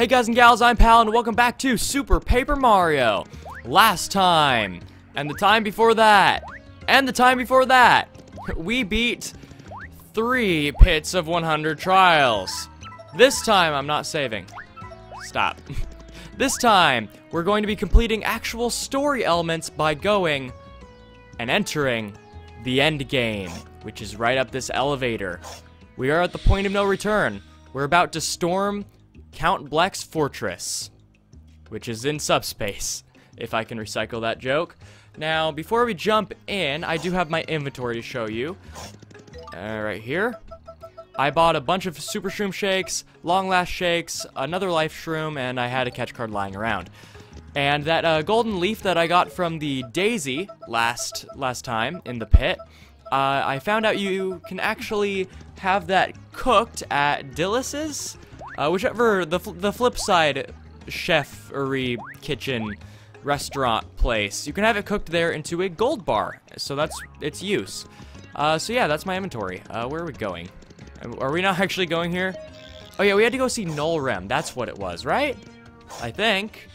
Hey guys and gals, I'm Pal, and welcome back to Super Paper Mario. Last time, and the time before that, and the time before that, we beat three pits of 100 trials. This time, I'm not saving. Stop. this time, we're going to be completing actual story elements by going and entering the end game, which is right up this elevator. We are at the point of no return. We're about to storm Count Bleck's fortress, which is in subspace, if I can recycle that joke. Now, before we jump in, I do have my inventory to show you. Uh, right here. I bought a bunch of Super Shroom Shakes, Long Last Shakes, another Life Shroom, and I had a catch card lying around. And that uh, golden leaf that I got from the Daisy last last time in the pit, uh, I found out you can actually have that cooked at Dyllis's, uh, whichever the fl the flip side chefery kitchen restaurant place. You can have it cooked there into a gold bar, so that's its use. Uh, so yeah, that's my inventory. Uh, where are we going? Are we not actually going here? Oh yeah, we had to go see Nolrem. That's what it was, right? I think.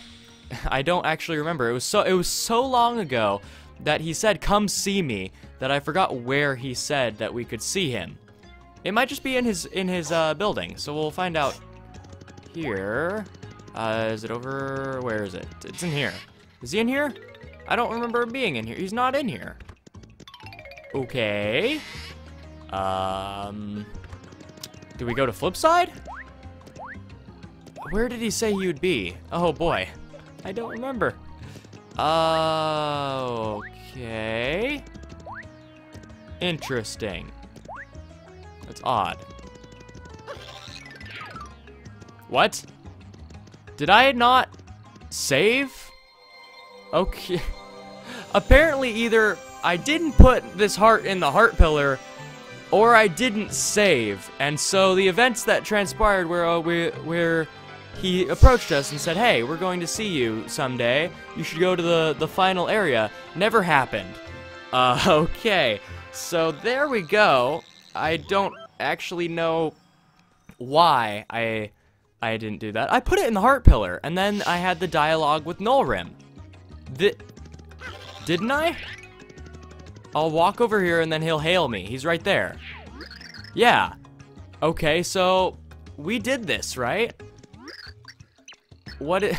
I don't actually remember. It was so it was so long ago that he said come see me that I forgot where he said that we could see him. It might just be in his in his uh, building, so we'll find out here. Uh, is it over? Where is it? It's in here. Is he in here? I don't remember being in here. He's not in here. Okay. Um. Do we go to flip side? Where did he say he would be? Oh boy. I don't remember. Uh, okay. Interesting. That's odd. What? Did I not save? Okay. Apparently either I didn't put this heart in the heart pillar or I didn't save. And so the events that transpired where, uh, where, where he approached us and said, hey, we're going to see you someday. You should go to the, the final area. Never happened. Uh, okay. So there we go. I don't actually know why I I didn't do that. I put it in the heart pillar, and then I had the dialogue with Nolrem. The, didn't I? I'll walk over here and then he'll hail me. He's right there. Yeah. Okay, so we did this, right? What.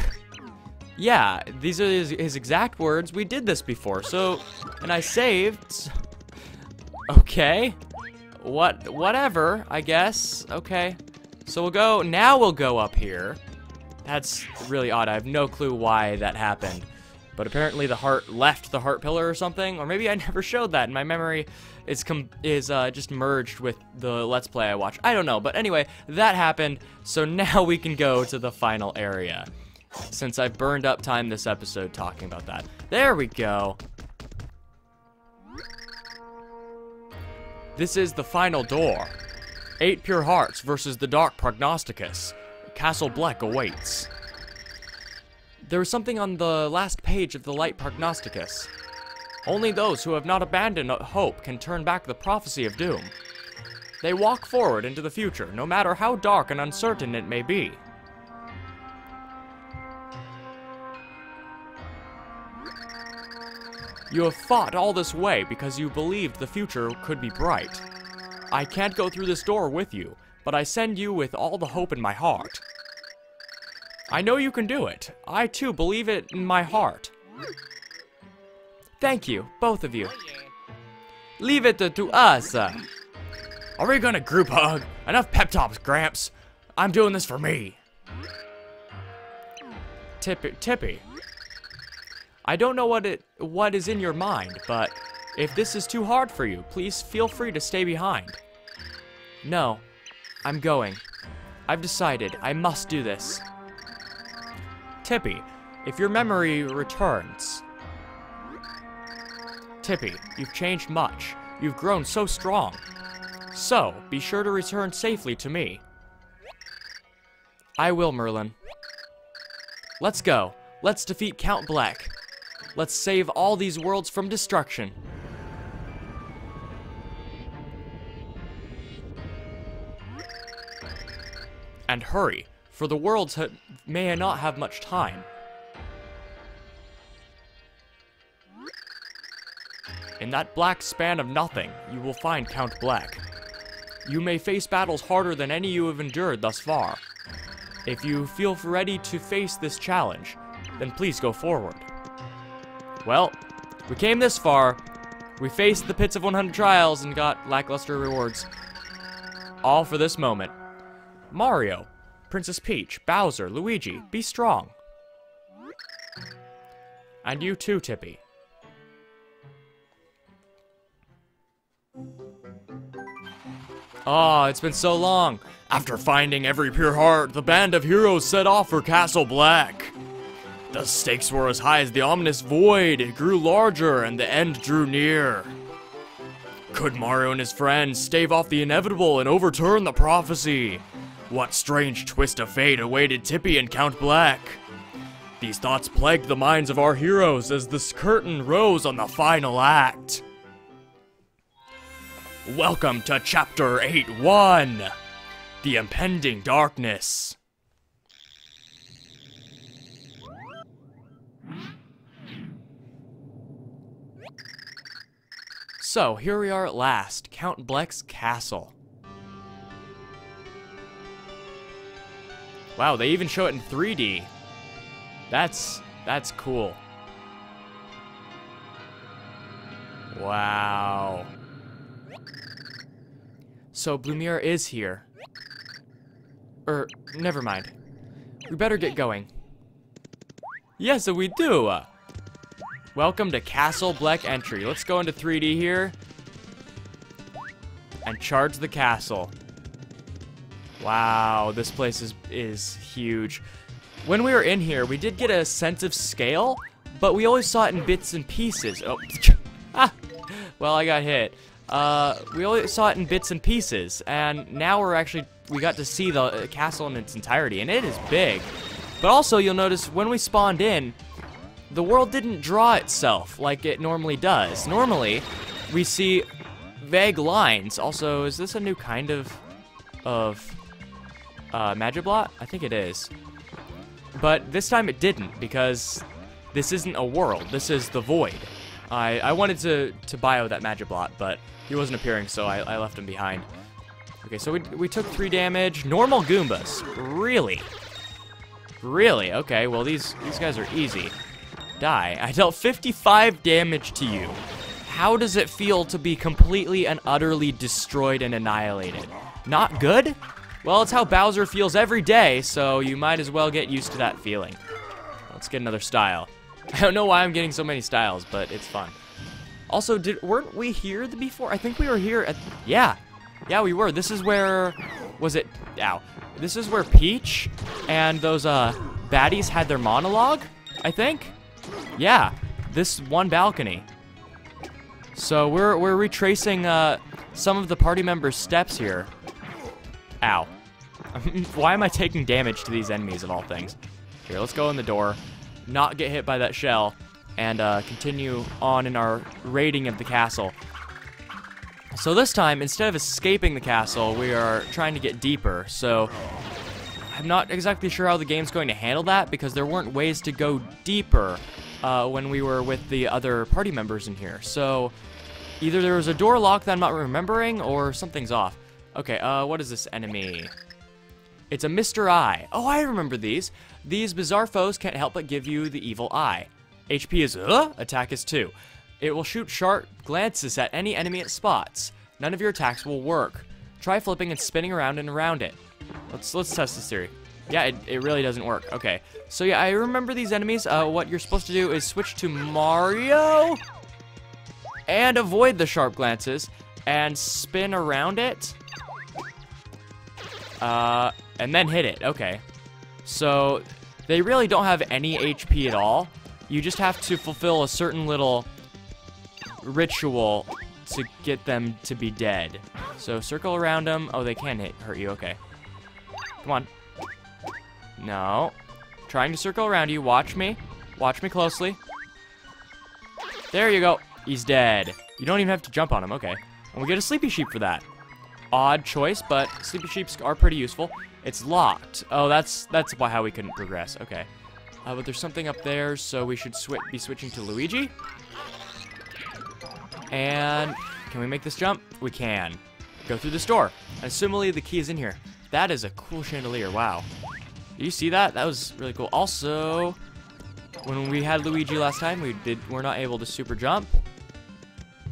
Yeah, these are his, his, exact words. We did this before, so... And I saved... Okay. What, whatever, I guess. Okay. So we'll go, now we'll go up here. That's really odd. I have no clue why that happened. But apparently the heart left the heart pillar or something. Or maybe I never showed that and my memory is is uh, just merged with the Let's Play I watched. I don't know. But anyway, that happened. So now we can go to the final area. Since I burned up time this episode talking about that. There we go. This is the final door. Eight pure hearts versus the dark prognosticus. Castle Bleck awaits. There is something on the last page of the light prognosticus. Only those who have not abandoned hope can turn back the prophecy of doom. They walk forward into the future, no matter how dark and uncertain it may be. You have fought all this way because you believed the future could be bright. I can't go through this door with you, but I send you with all the hope in my heart. I know you can do it. I too believe it in my heart. Thank you, both of you. Leave it to, us. Are we gonna group hug? Enough pep talks, Gramps. I'm doing this for me. Tippi, Tippi. I don't know what it what is in your mind, but if this is too hard for you, please feel free to stay behind. No, I'm going. I've decided I must do this. Tippi, if your memory returns. Tippi, you've changed much. You've grown so strong. So, be sure to return safely to me. I will, Merlon. Let's go. Let's defeat Count Bleck. Let's save all these worlds from destruction. And hurry, for the worlds may not have much time. In that black span of nothing, you will find Count Bleck. You may face battles harder than any you have endured thus far. If you feel ready to face this challenge, then please go forward. Well, we came this far. We faced the pits of 100 trials and got lackluster rewards. All for this moment. Mario, Princess Peach, Bowser, Luigi, be strong. And you too, Tippi. Ah, oh, it's been so long. After finding every pure heart, the band of heroes set off for Castle Bleck. The stakes were as high as the ominous void. It grew larger, and the end drew near. Could Mario and his friends stave off the inevitable and overturn the prophecy? What strange twist of fate awaited Tippi and Count Bleck? These thoughts plagued the minds of our heroes as this curtain rose on the final act. Welcome to Chapter 8-1, The Impending Darkness. So, here we are at last, Count Bleck's castle. Wow, they even show it in 3D. That's, that's cool. Wow. So Blumiere is here. Er, never mind. We better get going. Yes, we do. Welcome to Castle Bleck entry. Let's go into 3D here. And charge the castle. Wow, this place is, is huge. When we were in here, we did get a sense of scale, but we always saw it in bits and pieces. Oh, ah, well, I got hit. Uh, we only saw it in bits and pieces, and now we're actually, we got to see the castle in its entirety, and it is big. But also, you'll notice when we spawned in, the world didn't draw itself like it normally does. Normally, we see vague lines. Also, is this a new kind of, of, uh, Magiblot? I think it is. But this time it didn't, because this isn't a world. This is the void. I, I wanted to, to bio that Magiblot, but he wasn't appearing, so I, I left him behind. Okay, so we, we took three damage. Normal Goombas. Really? Really? Okay, well, these, these guys are easy. Die. I dealt 55 damage to you. How does it feel to be completely and utterly destroyed and annihilated? Not good? Well, it's how Bowser feels every day, so you might as well get used to that feeling. Let's get another style. I don't know why I'm getting so many styles, but it's fun. Also, did weren't we here the before? I think we were here at... Yeah. Yeah, we were. This is where... Was it... Ow. This is where Peach and those uh, baddies had their monologue, I think? Yeah. This one balcony. So we're, we're retracing uh, some of the party members' steps here. Ow. Why am I taking damage to these enemies of all things? Here, let's go in the door not get hit by that shell, and uh, continue on in our raiding of the castle. So this time, instead of escaping the castle, we are trying to get deeper. So I'm not exactly sure how the game's going to handle that because there weren't ways to go deeper uh, when we were with the other party members in here. So either there was a door lock that I'm not remembering or something's off. Okay, uh, what is this enemy? It's a Mr. Eye. Oh, I remember these. These bizarre foes can't help but give you the evil eye. HP is uh, attack is 2. It will shoot sharp glances at any enemy it spots. None of your attacks will work. Try flipping and spinning around and around it. Let's let's test this theory. Yeah, it, it really doesn't work. Okay. So yeah, I remember these enemies. Uh, what you're supposed to do is switch to Mario and avoid the sharp glances and spin around it. Uh, and then hit it. Okay. So they really don't have any HP at all. You just have to fulfill a certain little ritual to get them to be dead. So circle around them. Oh, they can hit hurt you. Okay. Come on. No. Trying to circle around you. Watch me. Watch me closely. There you go. He's dead. You don't even have to jump on him. Okay. And we get a sleepy sheep for that. Odd choice, but sleepy sheeps are pretty useful. It's locked. Oh, that's that's why how we couldn't progress. Okay. Uh, but there's something up there, so we should swi be switching to Luigi. And can we make this jump? We can. Go through this door. And assumably the key is in here. That is a cool chandelier. Wow. You see that? That was really cool. Also, when we had Luigi last time, we did we're not able to super jump.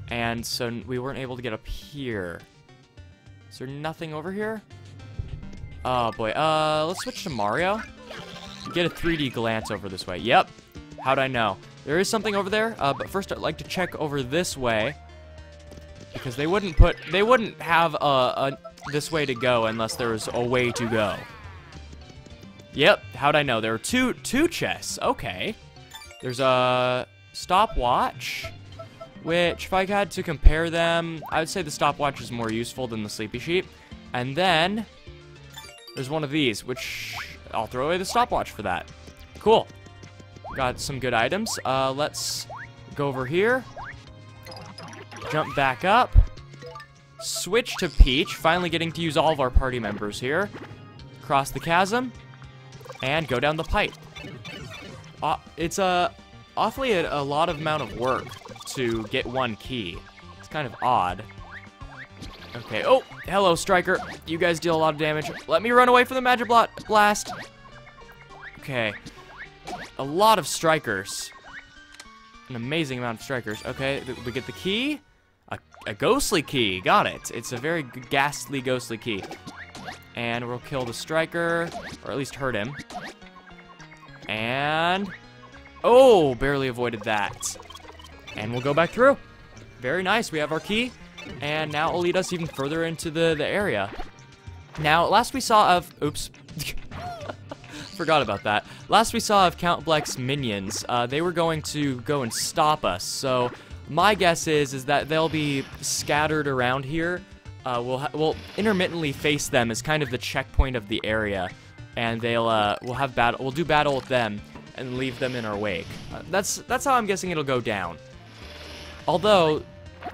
And so we weren't able to get up here. Is there nothing over here? Oh boy. Uh, let's switch to Mario. Get a 3D glance over this way. Yep. How'd I know? There is something over there, uh, but first I'd like to check over this way. Because they wouldn't put, they wouldn't have a, a this way to go unless there was a way to go. Yep, how'd I know? There are two, two chests, okay. There's a stopwatch, which if I had to compare them, I would say the stopwatch is more useful than the sleepy sheep. And then, there's one of these, which I'll throw away the stopwatch for that. Cool. Got some good items. Uh, let's go over here. Jump back up. Switch to Peach, finally getting to use all of our party members here. Cross the chasm. And go down the pipe. Uh, it's a awfully a, a lot of amount of work to get one key. It's kind of odd. Okay. Oh, hello, Striker. You guys deal a lot of damage. Let me run away from the Magic Blast. Okay. A lot of Strikers. An amazing amount of Strikers. Okay, we get the key. A, a ghostly key. Got it. It's a very ghastly, ghostly key. And we'll kill the Striker, or at least hurt him. And... Oh, barely avoided that. And we'll go back through. Very nice. We have our key. And now it'll lead us even further into the, the area. Now, last we saw of... Oops. Forgot about that. Last we saw of Count Bleck's minions, uh, they were going to go and stop us. So my guess is is that they'll be scattered around here. Uh, we'll we'll intermittently face them as kind of the checkpoint of the area, and they'll uh, we'll have battle. We'll do battle with them and leave them in our wake. Uh, that's that's how I'm guessing it'll go down. Although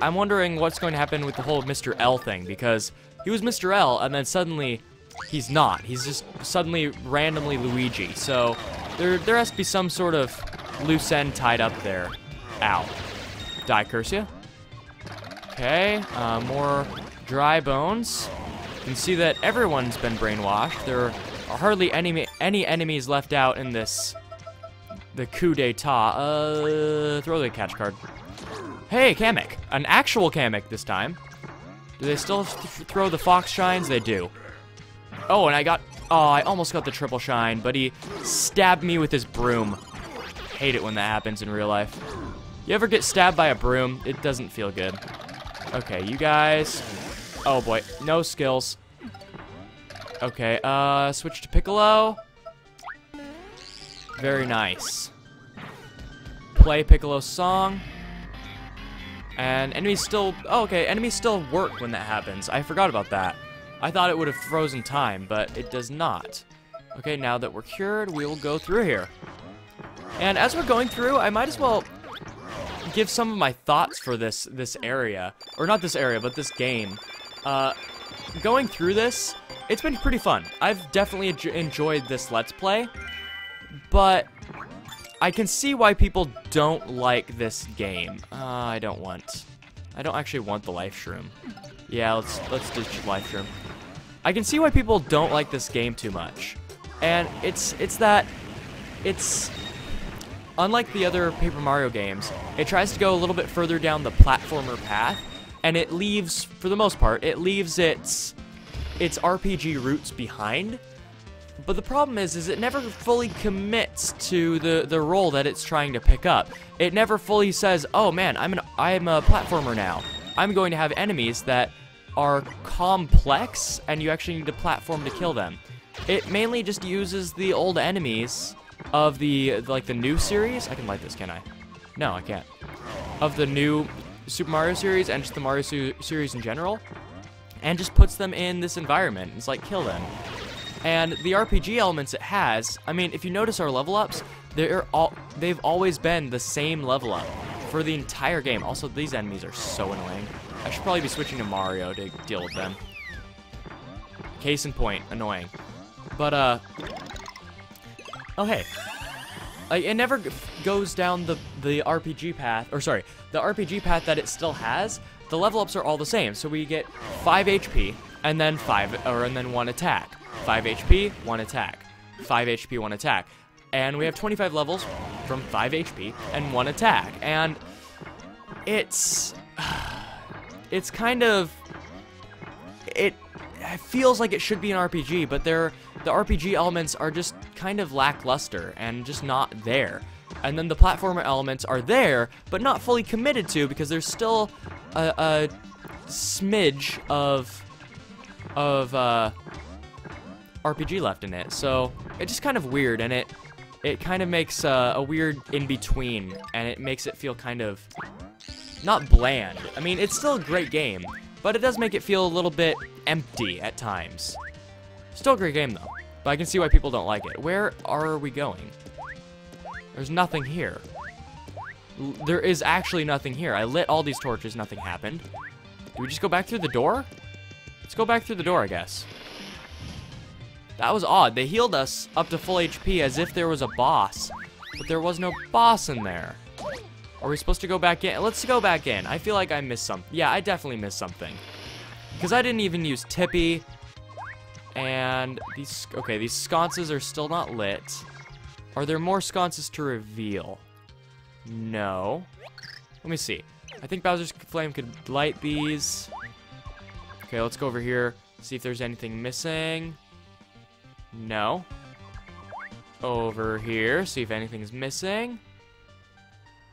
I'm wondering what's going to happen with the whole Mr. L thing, because he was Mr. L, and then suddenly he's not. He's just suddenly randomly Luigi. So there, there has to be some sort of loose end tied up there. Ow. Die, Cursya. Okay, uh, more dry bones. You can see that everyone's been brainwashed. There are hardly any, any enemies left out in this, the coup d'etat. Uh, throw the catch card. Hey, Kamek. An actual Kamek this time. Do they still th throw the fox shines? They do. Oh, and I got... Oh, I almost got the triple shine, but he stabbed me with his broom. Hate it when that happens in real life. You ever get stabbed by a broom? It doesn't feel good. Okay, you guys... Oh, boy. No skills. Okay, uh, switch to Piccolo. Very nice. Play Piccolo's song. And enemies still... Oh, okay. Enemies still work when that happens. I forgot about that. I thought it would have frozen time, but it does not. Okay, now that we're cured, we will go through here. And as we're going through, I might as well give some of my thoughts for this this area. Or not this area, but this game. Uh, going through this, it's been pretty fun. I've definitely enjoyed this Let's Play. But I can see why people don't like this game. Uh, I don't want... I don't actually want the life shroom. Yeah, let's let's ditch life shroom. I can see why people don't like this game too much. And it's it's that it's unlike the other Paper Mario games, it tries to go a little bit further down the platformer path and it leaves for the most part, it leaves its its RPG roots behind but the problem is, is it never fully commits to the, the role that it's trying to pick up. It never fully says, oh man, I'm, an, I'm a platformer now. I'm going to have enemies that are complex, and you actually need to platform to kill them. It mainly just uses the old enemies of the, like, the new series. I can light this, can I? No, I can't. Of the new Super Mario series and just the Mario series in general. And just puts them in this environment. It's like, kill them. And the RPG elements it has, I mean, if you notice our level ups, they're all they've always been the same level up for the entire game. Also, these enemies are so annoying. I should probably be switching to Mario to deal with them. Case in point, annoying. But, uh... Oh, hey. It never goes down the, the RPG path, or sorry, the RPG path that it still has, the level ups are all the same. So we get 5 HP, and then 5, or and then 1 attack. 5 HP, 1 attack. 5 HP, 1 attack. And we have 25 levels from 5 HP and 1 attack. And it's... It's kind of... It it feels like it should be an RPG, but they're, the RPG elements are just kind of lackluster and just not there. And then the platformer elements are there, but not fully committed to because there's still a, a smidge of of uh, RPG left in it. So it's just kind of weird, and it it kind of makes uh, a weird in between, and it makes it feel kind of not bland. I mean, it's still a great game, but it does make it feel a little bit empty at times. Still a great game though, but I can see why people don't like it. Where are we going? There's nothing here. L there is actually nothing here. I lit all these torches, nothing happened. Do we just go back through the door? Let's go back through the door, I guess. That was odd. They healed us up to full HP as if there was a boss, but there was no boss in there. Are we supposed to go back in? Let's go back in. I feel like I missed something. Yeah, I definitely missed something. Because I didn't even use Tippi. And these, okay, these sconces are still not lit. Are there more sconces to reveal? No. Let me see. I think Bowser's Flame could light these. Okay, let's go over here. See if there's anything missing. No. Over here, see if anything's missing.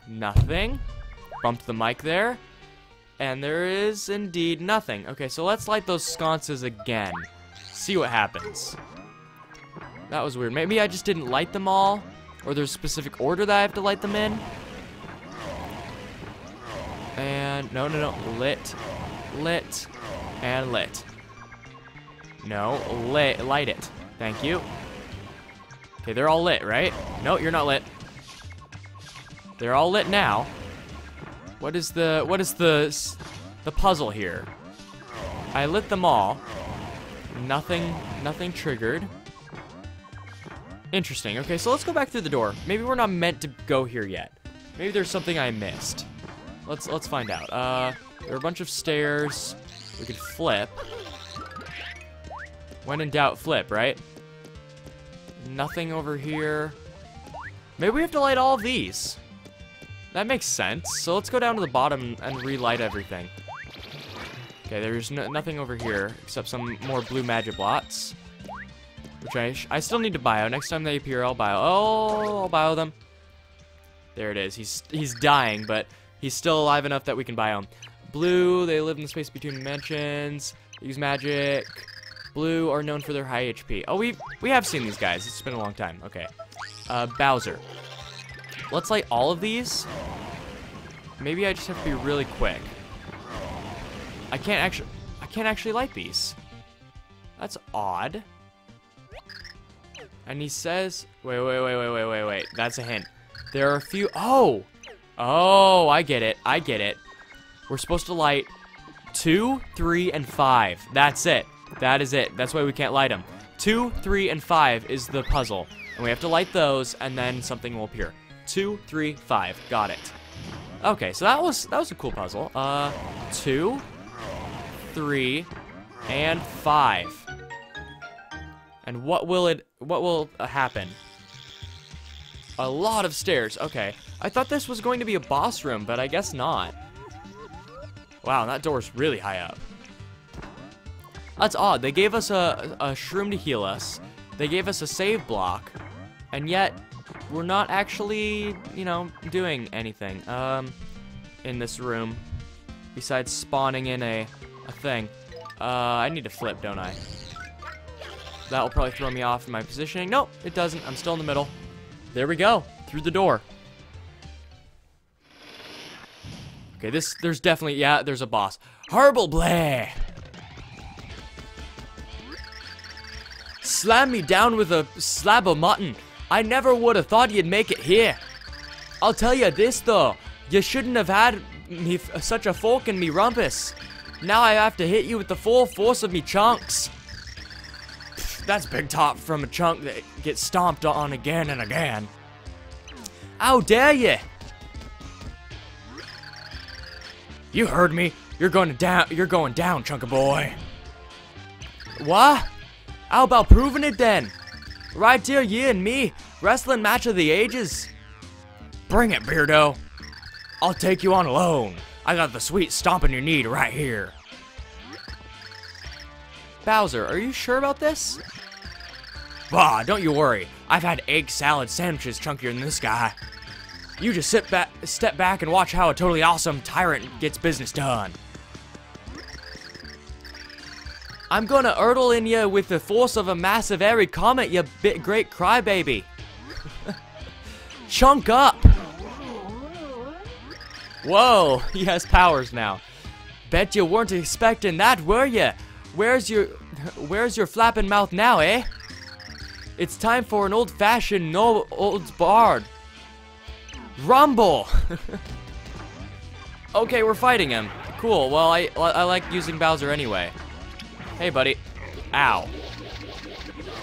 Nothing. Bumped the mic there. And there is indeed nothing. Okay, so let's light those sconces again. See what happens. That was weird. Maybe I just didn't light them all. Or there's a specific order that I have to light them in. And, no, no, no. Lit. Lit. And lit. No, lit. Light it. Thank you. Okay, they're all lit, right? No, you're not lit. They're all lit now. What is the what is the the puzzle here? I lit them all. Nothing nothing triggered. Interesting. Okay, so let's go back through the door. Maybe we're not meant to go here yet. Maybe there's something I missed. Let's let's find out. Uh, there are a bunch of stairs. We could flip. When in doubt, flip, right? Nothing over here. Maybe we have to light all these. That makes sense. So let's go down to the bottom and relight everything. Okay, there's no, nothing over here except some more blue Magiblots. Which I, I still need to bio. Next time they appear, I'll bio. Oh, I'll bio them. There it is. He's he's dying, but he's still alive enough that we can bio him. Blue, they live in the space between dimensions. Use magic. Blue are known for their high HP. Oh, we we have seen these guys. It's been a long time. Okay. Uh, Bowser. Let's light all of these. Maybe I just have to be really quick. I can't actually I can't actually light these. That's odd. And he says, wait, wait, wait, wait, wait, wait, wait. That's a hint. There are a few, oh! Oh, I get it, I get it. We're supposed to light two, three, and five. That's it. That is it. That's why we can't light them. Two, three, and five is the puzzle. And we have to light those, and then something will appear. Two, three, five. Got it. Okay, so that was that was a cool puzzle. Uh, two, three, and five. And what will it, what will uh, happen? A lot of stairs. Okay. I thought this was going to be a boss room, but I guess not. Wow, that door's really high up. That's odd. They gave us a, a shroom to heal us. They gave us a save block. And yet, we're not actually, you know, doing anything um, in this room. Besides spawning in a, a thing. Uh, I need to flip, don't I? That will probably throw me off in my positioning. Nope, it doesn't. I'm still in the middle. There we go. Through the door. Okay, this, there's definitely, yeah, there's a boss. Horrible Bleh! Slam me down with a slab of mutton. I never would have thought you'd make it here. I'll tell you this, though. You shouldn't have had me such a fork in me rumpus. Now I have to hit you with the full force of me chunks. that's big top from a chunk that gets stomped on again and again. How dare you? You heard me. You're going down. You're going down, chunker boy. What? How about proving it then? Right here, you and me, wrestling match of the ages. Bring it, Beardo. I'll take you on alone. I got the sweet stomping your knee right here. Bowser, are you sure about this? Bah, don't you worry. I've had egg salad sandwiches chunkier than this guy. You just sit back, step back and watch how a totally awesome tyrant gets business done. I'm gonna hurtle in you with the force of a massive airy comet, you bit great crybaby. Chunk up! Whoa, he has powers now. Bet you weren't expecting that, were you? Where's your, where's your flapping mouth now, eh? It's time for an old-fashioned no old bard. Rumble! okay, we're fighting him. Cool, well, I, I like using Bowser anyway. Hey, buddy. Ow.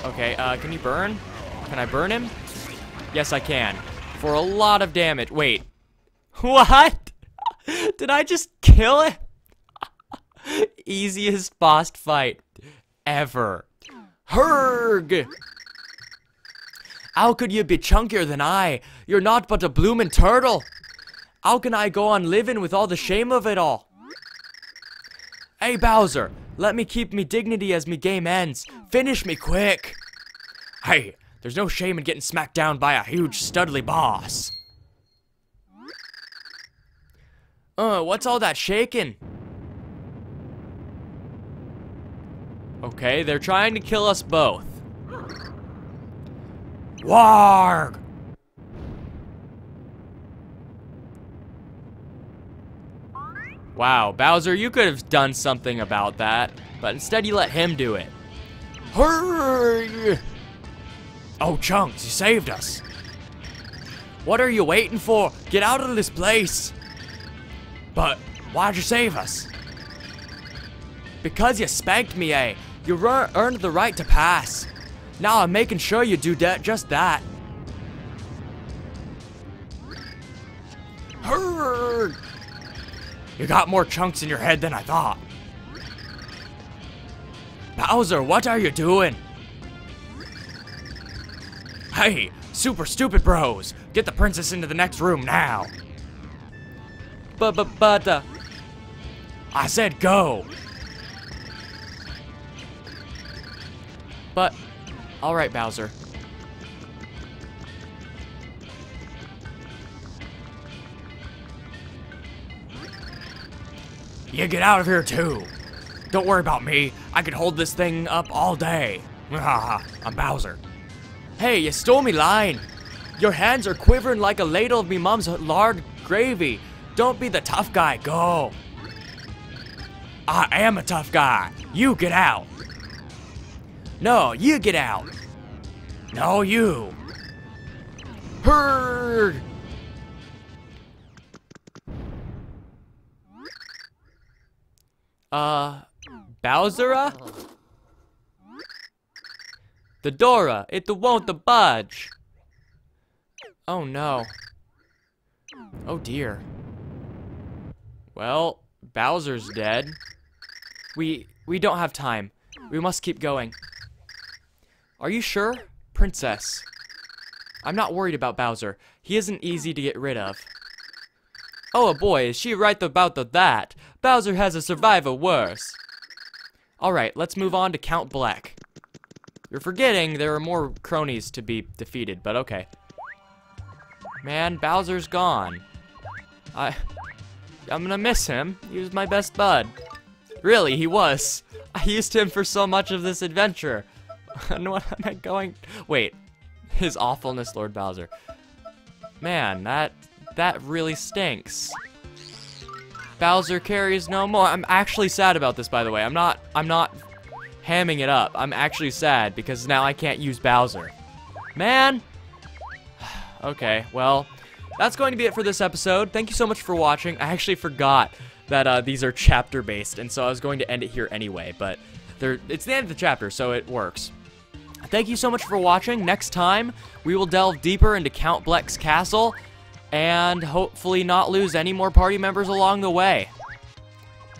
Okay, uh, can you burn? Can I burn him? Yes, I can. For a lot of damage. Wait. What? Did I just kill it? Easiest boss fight ever. Herg! How could you be chunkier than I? You're not but a bloomin' turtle. How can I go on living with all the shame of it all? Hey, Bowser, let me keep me dignity as me game ends. Finish me quick. Hey, there's no shame in getting smacked down by a huge studly boss. Uh, what's all that shaking? Okay, they're trying to kill us both. Warg! Wow, Bowser, you could have done something about that, but instead you let him do it. Hurry! Oh, Chunks, you saved us. What are you waiting for? Get out of this place. But why'd you save us? Because you spanked me, eh? You earned the right to pass. Now I'm making sure you do that, just that. Hurry! You got more chunks in your head than I thought. Bowser, what are you doing? Hey, super stupid bros. Get the princess into the next room now. But, but, but, uh, I said go. But, alright, Bowser. You get out of here too. Don't worry about me. I could hold this thing up all day. I'm Bowser. Hey, you stole me line. Your hands are quivering like a ladle of me mom's lard gravy. Don't be the tough guy, go. I am a tough guy. You get out. No, you get out. No, you. Herd. Uh, Bowsera? The Dora, it won't the budge. Oh no. Oh dear. Well, Bowser's dead. We we don't have time. We must keep going. Are you sure? Princess. I'm not worried about Bowser. He isn't easy to get rid of. Oh boy, is she right about the that? Bowser has a survivor worse. Alright, let's move on to Count Bleck. You're forgetting there are more cronies to be defeated, but okay. Man, Bowser's gone. I... I'm gonna miss him. He was my best bud. Really, he was. I used him for so much of this adventure. and what am I going... Wait. His awfulness, Lord Bowser. Man, that... That really stinks. Bowser carries no more. I'm actually sad about this, by the way. I'm not, I'm not hamming it up. I'm actually sad because now I can't use Bowser. Man. okay, well, that's going to be it for this episode. Thank you so much for watching. I actually forgot that uh, these are chapter-based, and so I was going to end it here anyway, but it's the end of the chapter, so it works. Thank you so much for watching. Next time, we will delve deeper into Count Bleck's castle and hopefully not lose any more party members along the way.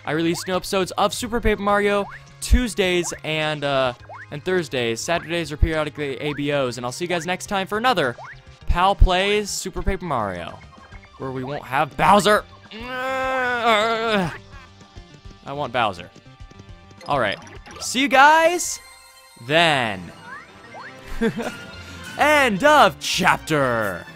I release new episodes of Super Paper Mario Tuesdays and uh, and Thursdays. Saturdays are periodically ABOs, and I'll see you guys next time for another Pal Plays Super Paper Mario, where we won't have Bowser. I want Bowser. All right, see you guys then. End of chapter.